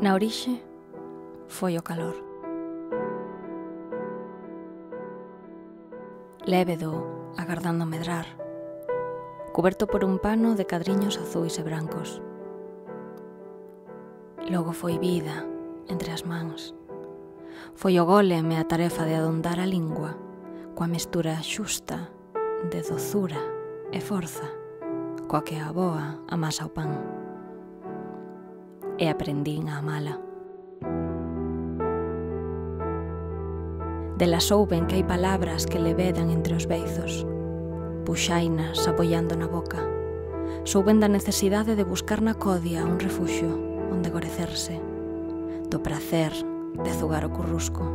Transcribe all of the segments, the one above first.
Na orixe foi o calor. Lévedo, agardando medrar, coberto por un pano de cadriños azuis e brancos. Logo foi vida entre as mans. Foi o goleme a tarefa de adondar a lingua coa mestura xusta de dozura e forza coa que a boa amasa o pan e aprendín a amala. Dela souben que hai palabras que le vedan entre os beizos, puxainas apoiando na boca. Souben da necesidade de buscar na codia un refuxo onde gorecerse, do pracer de zugar o currusco.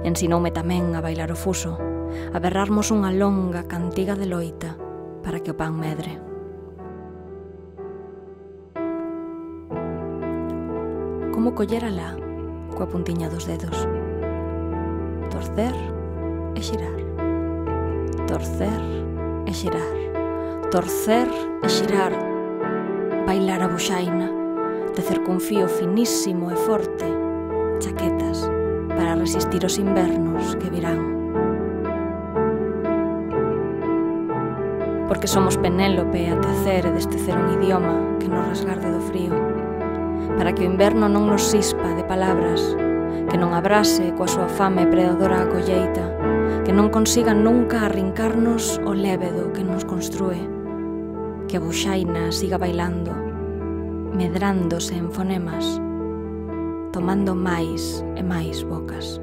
Ensinoume tamén a bailar o fuso, a berrarmos unha longa cantiga de loita, para que o pan medre. Como coller coa puntiña dos dedos. Torcer e xirar. Torcer e xirar. Torcer e xirar. Bailar a buxaina. Tecer cun fío finísimo e forte. Chaquetas para resistir os invernos que virán. porque somos Penélope a tecer e destecer un idioma que nos rasgarde do frío, para que o inverno non nos sispa de palabras, que non abrase coa súa fame predadora a colleita, que non consiga nunca arrincarnos o lévedo que nos construe, que a buxaina siga bailando, medrándose en fonemas, tomando máis e máis bocas.